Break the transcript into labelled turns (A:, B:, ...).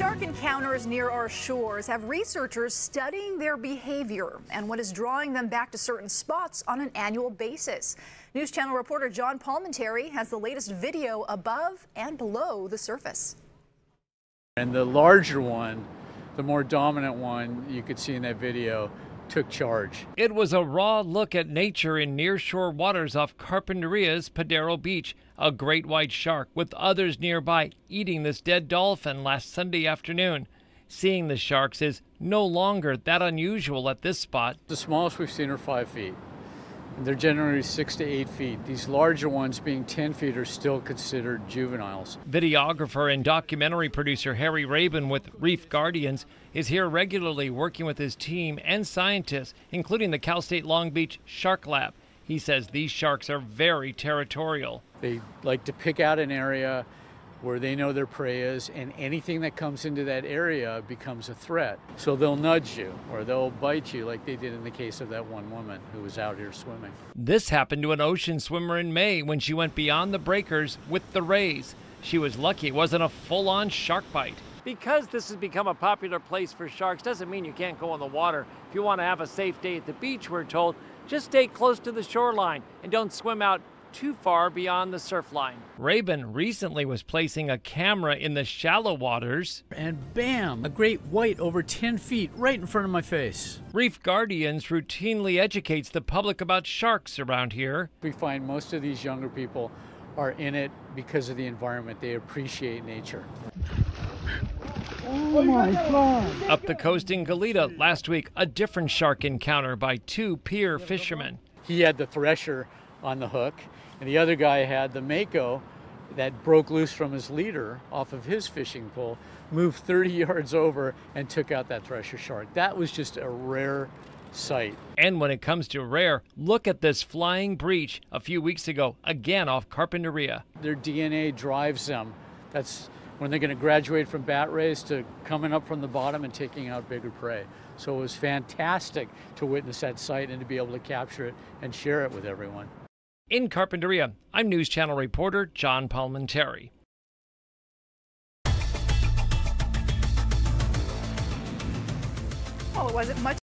A: Shark encounters near our shores have researchers studying their behavior and what is drawing them back to certain spots on an annual basis. News Channel reporter John Palminteri has the latest video above and below the surface.
B: And the larger one, the more dominant one you could see in that video, took charge.
C: It was a raw look at nature in nearshore waters off Carpinteria's Padaro Beach. A great white shark with others nearby eating this dead dolphin last Sunday afternoon. Seeing the sharks is no longer that unusual at this spot.
B: The smallest we've seen are five feet. They're generally six to eight feet. These larger ones, being 10 feet, are still considered juveniles.
C: Videographer and documentary producer Harry Rabin with Reef Guardians is here regularly working with his team and scientists, including the Cal State Long Beach Shark Lab. He says these sharks are very territorial.
B: They like to pick out an area where they know their prey is, and anything that comes into that area becomes a threat. So they'll nudge you or they'll bite you, like they did in the case of that one woman who was out here swimming.
C: This happened to an ocean swimmer in May when she went beyond the breakers with the rays. She was lucky it wasn't a full on shark bite. Because this has become a popular place for sharks doesn't mean you can't go in the water. If you want to have a safe day at the beach, we're told, just stay close to the shoreline and don't swim out too far beyond the surf line. Rabin recently was placing a camera in the shallow waters.
B: And bam, a great white over 10 feet right in front of my face.
C: Reef Guardians routinely educates the public about sharks around here.
B: We find most of these younger people are in it because of the environment. They appreciate nature.
C: Oh my God. Up the coast in Goleta last week, a different shark encounter by two pier fishermen.
B: He had the thresher on the hook, and the other guy had the mako that broke loose from his leader off of his fishing pole, moved 30 yards over, and took out that thresher shark. That was just a rare sight.
C: And when it comes to rare, look at this flying breach a few weeks ago, again off Carpinteria.
B: Their DNA drives them. That's when they're going to graduate from bat rays to coming up from the bottom and taking out bigger prey. So it was fantastic to witness that sight and to be able to capture it and share it with everyone.
C: In Carpinteria, I'm News Channel reporter John Palminteri.
A: Well, it wasn't much.